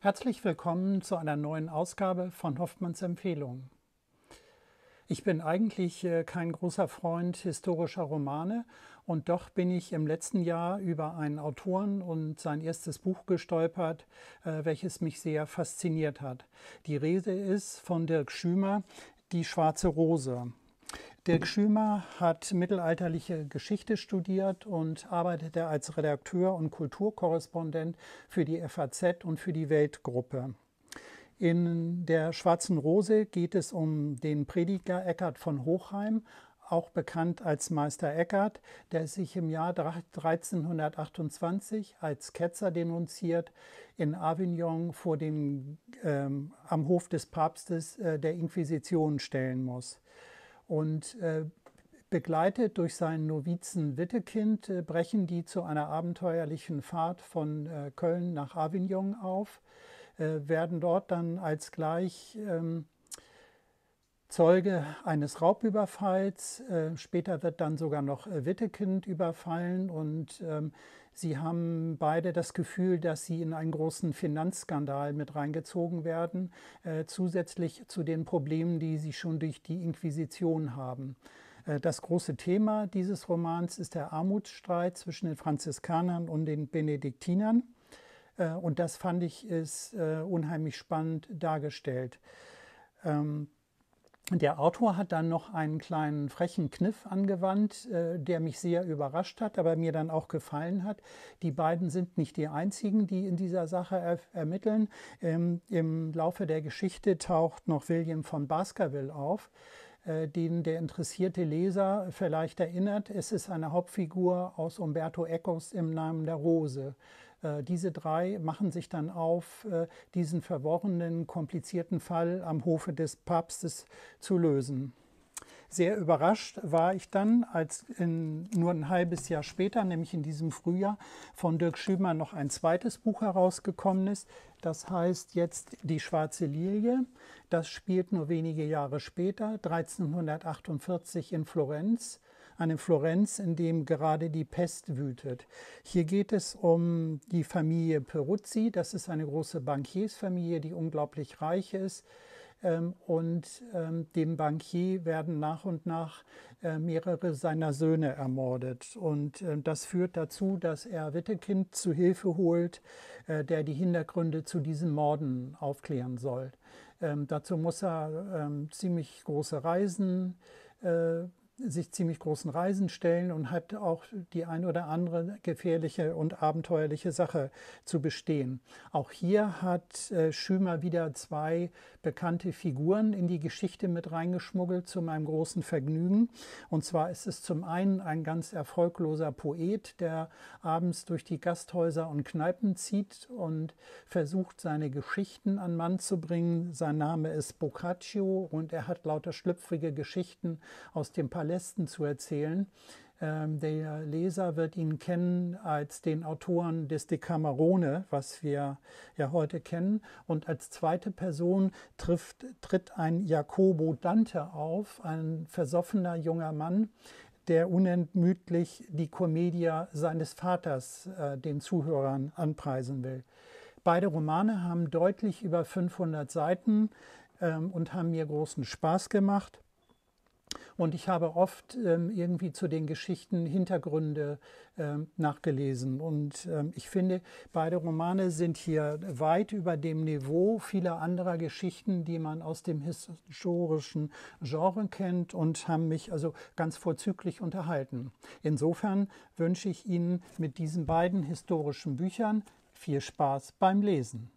Herzlich willkommen zu einer neuen Ausgabe von Hoffmanns Empfehlungen. Ich bin eigentlich äh, kein großer Freund historischer Romane und doch bin ich im letzten Jahr über einen Autoren und sein erstes Buch gestolpert, äh, welches mich sehr fasziniert hat. Die Rede ist von Dirk Schümer, Die schwarze Rose. Dirk Schümer hat mittelalterliche Geschichte studiert und arbeitete als Redakteur und Kulturkorrespondent für die FAZ und für die Weltgruppe. In der Schwarzen Rose geht es um den Prediger Eckart von Hochheim, auch bekannt als Meister Eckart, der sich im Jahr 1328 als Ketzer denunziert in Avignon vor dem, ähm, am Hof des Papstes äh, der Inquisition stellen muss. Und äh, begleitet durch seinen Novizen Wittekind äh, brechen die zu einer abenteuerlichen Fahrt von äh, Köln nach Avignon auf. Werden dort dann als gleich ähm, Zeuge eines Raubüberfalls. Äh, später wird dann sogar noch äh, Wittekind überfallen und ähm, sie haben beide das Gefühl, dass sie in einen großen Finanzskandal mit reingezogen werden, äh, zusätzlich zu den Problemen, die sie schon durch die Inquisition haben. Das große Thema dieses Romans ist der Armutsstreit zwischen den Franziskanern und den Benediktinern. Und das fand ich ist unheimlich spannend dargestellt. Der Autor hat dann noch einen kleinen frechen Kniff angewandt, äh, der mich sehr überrascht hat, aber mir dann auch gefallen hat. Die beiden sind nicht die einzigen, die in dieser Sache er ermitteln. Ähm, Im Laufe der Geschichte taucht noch William von Baskerville auf, den der interessierte Leser vielleicht erinnert. Es ist eine Hauptfigur aus Umberto Ecos im Namen der Rose. Äh, diese drei machen sich dann auf, äh, diesen verworrenen, komplizierten Fall am Hofe des Papstes zu lösen. Sehr überrascht war ich dann, als in, nur ein halbes Jahr später, nämlich in diesem Frühjahr, von Dirk Schümer noch ein zweites Buch herausgekommen ist. Das heißt jetzt Die schwarze Lilie. Das spielt nur wenige Jahre später, 1348 in Florenz einem Florenz, in dem gerade die Pest wütet. Hier geht es um die Familie Peruzzi. Das ist eine große Bankiersfamilie, die unglaublich reich ist. Ähm, und ähm, dem Bankier werden nach und nach äh, mehrere seiner Söhne ermordet. Und äh, das führt dazu, dass er Wittekind zu Hilfe holt, äh, der die Hintergründe zu diesen Morden aufklären soll. Ähm, dazu muss er ziemlich große Reisen sich ziemlich großen Reisen stellen und hat auch die ein oder andere gefährliche und abenteuerliche Sache zu bestehen. Auch hier hat äh, Schümer wieder zwei bekannte Figuren in die Geschichte mit reingeschmuggelt zu meinem großen Vergnügen. Und zwar ist es zum einen ein ganz erfolgloser Poet, der abends durch die Gasthäuser und Kneipen zieht und versucht, seine Geschichten an Mann zu bringen. Sein Name ist Boccaccio und er hat lauter schlüpfrige Geschichten aus dem Palast Palästen zu erzählen. Ähm, der Leser wird ihn kennen als den Autoren des Decamerone, was wir ja heute kennen. Und als zweite Person trifft, tritt ein Jacobo Dante auf, ein versoffener junger Mann, der unentmüdlich die Commedia seines Vaters äh, den Zuhörern anpreisen will. Beide Romane haben deutlich über 500 Seiten ähm, und haben mir großen Spaß gemacht. Und ich habe oft ähm, irgendwie zu den Geschichten Hintergründe ähm, nachgelesen. Und ähm, ich finde, beide Romane sind hier weit über dem Niveau vieler anderer Geschichten, die man aus dem historischen Genre kennt und haben mich also ganz vorzüglich unterhalten. Insofern wünsche ich Ihnen mit diesen beiden historischen Büchern viel Spaß beim Lesen.